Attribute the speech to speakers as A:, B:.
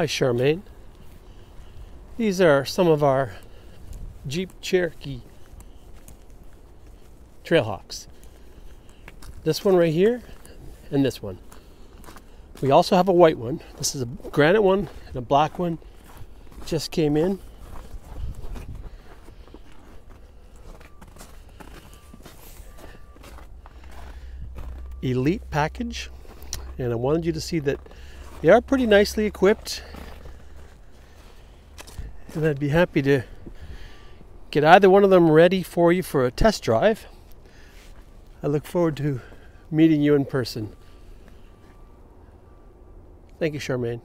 A: Hi, Charmaine. These are some of our Jeep Cherokee Trailhawks. This one right here, and this one. We also have a white one. This is a granite one and a black one. Just came in. Elite package. And I wanted you to see that they are pretty nicely equipped. And I'd be happy to get either one of them ready for you for a test drive. I look forward to meeting you in person. Thank you, Charmaine.